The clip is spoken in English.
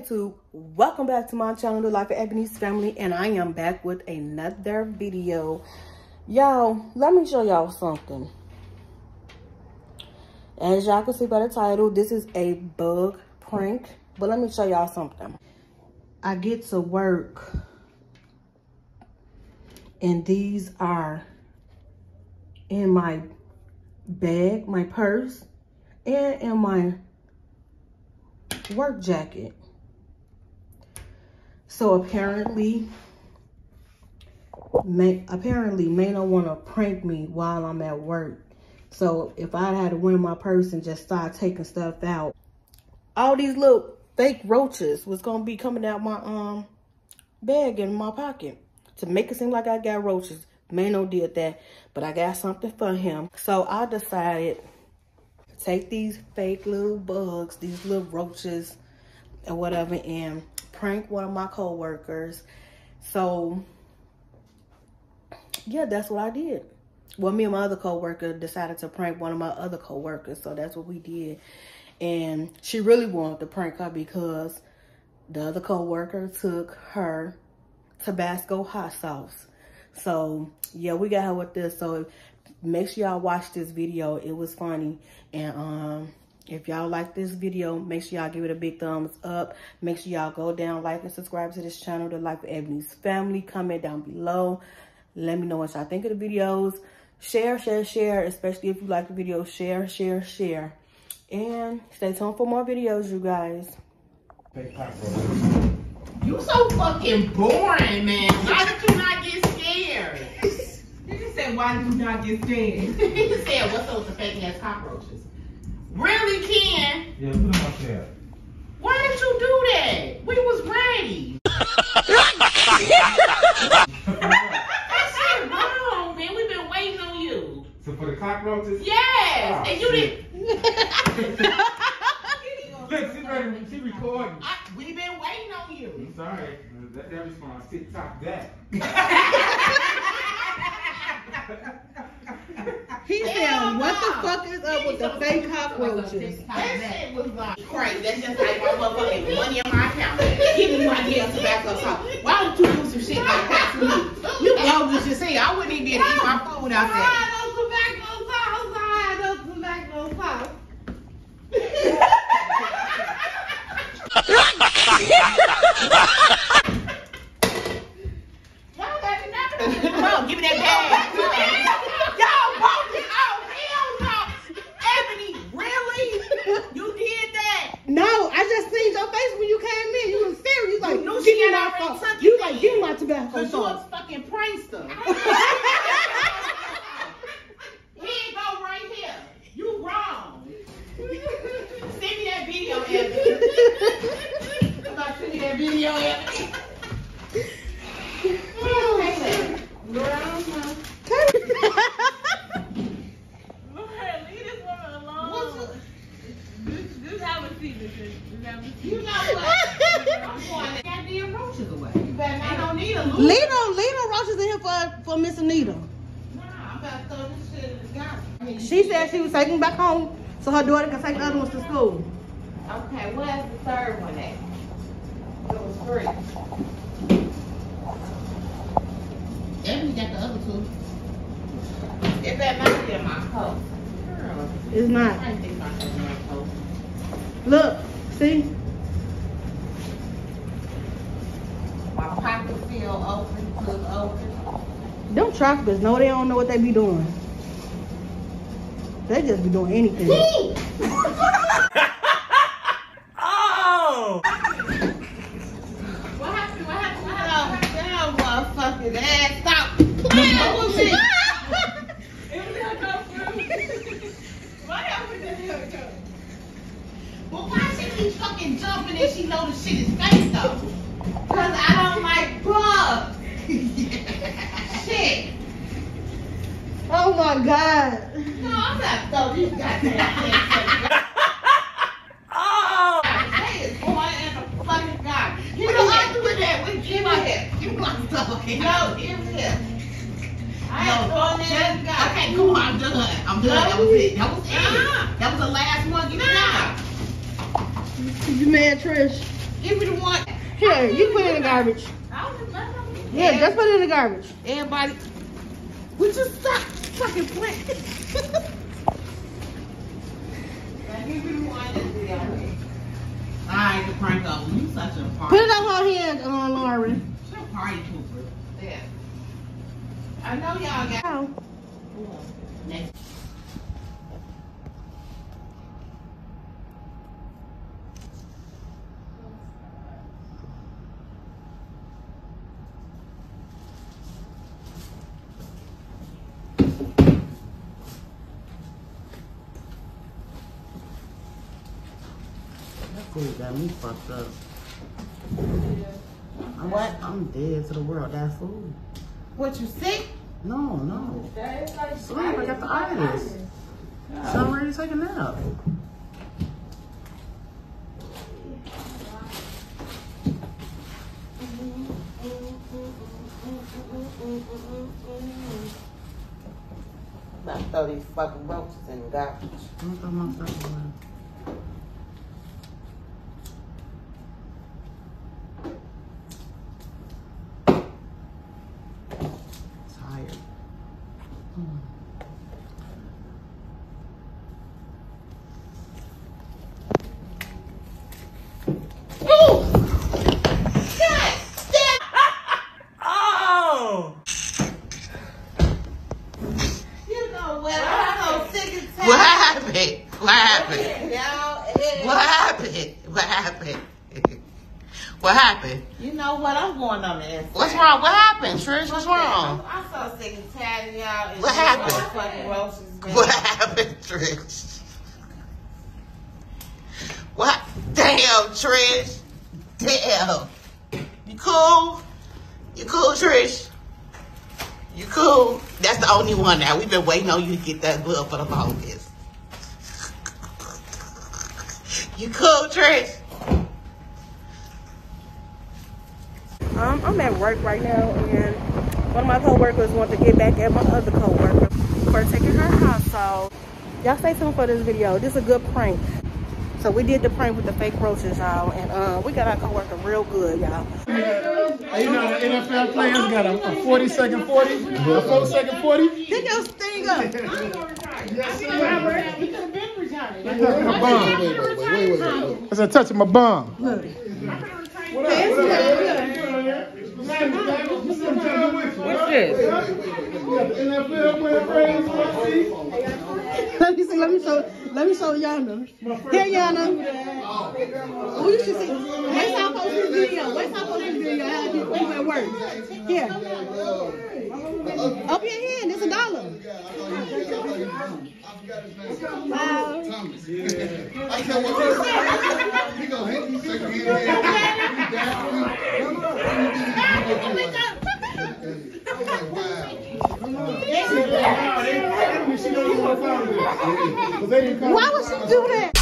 YouTube. Welcome back to my channel, The Life of Ebony's Family, and I am back with another video. Y'all, let me show y'all something. As y'all can see by the title, this is a bug prank, but let me show y'all something. I get to work, and these are in my bag, my purse, and in my work jacket. So apparently, may apparently Mayna want to prank me while I'm at work. So if I had to win my purse and just start taking stuff out, all these little fake roaches was gonna be coming out my um bag in my pocket to make it seem like I got roaches. Mano did that, but I got something for him. So I decided take these fake little bugs, these little roaches or whatever, and prank one of my coworkers. So yeah, that's what I did. Well, me and my other coworker decided to prank one of my other coworkers, so that's what we did. And she really wanted to prank her because the other coworker took her Tabasco hot sauce. So yeah, we got her with this. So make sure y'all watch this video. It was funny. And um if y'all like this video, make sure y'all give it a big thumbs up. Make sure y'all go down, like, and subscribe to this channel, The Life of Ebony's Family. Comment down below. Let me know what y'all think of the videos. Share, share, share, especially if you like the video. Share, share, share. And stay tuned for more videos, you guys. You so fucking boring, man. Why did you not get scared? You just said, why did you not get scared? he said, what's up with the fake ass cockroaches? Really, Ken? Yeah, put them up there. Why did you do that? We was ready. That shit wrong, man. We've been waiting on you. So for the cockroaches? Yes, Ah, and you shit. didn't. Look, she ready. She recording. I, we been waiting on you. I'm sorry. That, that response, TikTok that. He said, what the fuck is up with the fake cockroaches? That shit was like crazy. That's just like my motherfucking money in my account. Give me my damn Tabasco sauce. Why don't you do some shit like that to me? You bogus just say I wouldn't even be able to eat my food without that. Y'all got me nothing. Come on, give me that bag. Y'all bogus. Oh, hell no. Ebony, really? You did that? No, I just seen your face when you came in. You was serious. You like, You knew give she me had my already phone. took You it like, then. give me my Tabasco Cause you did that? No, I just seen your face when you came in. You was serious, like, no, she did not fuck. You like get my tabasco sauce. a fucking prankster. Here you go right here. You wrong. Send me that video, Ebony. Video, what? I'm going to goddamn roaches in here for, for Miss Anita. Nah, I'm about to throw this shit in the garbage. She said she was taking back home so her daughter can take the other ones to school. Okay, where's the third one at? It was three. Ebony got the other two. It better not be in my coat. Girl, It's not. I didn't think about that in my coat. Look, see? My pocket still open, took open. Them traffickers, no, they don't know what they be doing. They just be doing anything. Oh! What happened? What happened? What happened? Down, motherfucking ass. Stop playing with me. What happened to him? Well, why she keep fucking jumping and she know the shit is fake though? Cause I don't like bugs. shit. Oh my God. No, I'm not throw this goddamn thing. Oh. Hey, boy, and the fucking God. You know I do that with give my head. You want stuff? No, give me here. I throwing that. Okay, cool. I'm done. I'm done. That was it. That was it. That was the last one. Give me that. You mad, Trish? Give me the one. Here, you put it in the garbage. Yeah, just put it in the garbage. Everybody, we just stop fucking playing. Now give me the one that's the other. Alright, the prank up. You such a party. Put it up on her hand, uh, Lauren. You're a party pooper. Yeah. I know y'all got. Ow. Next. That food got me fucked up. I'm, what? I'm dead to the world. That food. What you sick? No, no. Sleep. I got the itis. So I'm ready to take a nap. About to throw these fucking roaches in the garbage. I'm gonna throw my stuff away. Tired. Oh. You know what? I'm so sick and tired. What happened? What happened? Y'all, eh, What happened? What happened? What happened? You know what? I'm going on the. What's wrong? What happened, Trish? What's wrong? I'm, I'm so sick and tired of y'all. and What happened? roaches. What happened, Trish? What? Damn, Trish. Damn. You cool? You cool, Trish? You cool? That's the only one now. We've been waiting on you to get that bill for the longest. You cool, Trish? Um, I'm at work right now, and one of my coworkers wants to get back at my other coworker for taking her house. So, y'all stay tuned for this video. This is a good prank. So we did the prank with the fake roaches, y'all, and uh, we got our coworker real good, y'all. Hey, you know the NFL players got a, a 40 second 40, a 4 second 40. Pick your thing up. Yes, sir. Touching my bum. That's a touch of my bum. What up? What up? What's this? NFL winning praise. Let's see. Let me see. Let me show. Let me show Yana. Here, Yana. Oh, you should see. Wait till I post this video. Wait till I post this video. How you you at work? Here. Up your hand. It's a dollar. Wow. I tell what he go hit you, shake your hand, She know you want to find come. Why would she do that?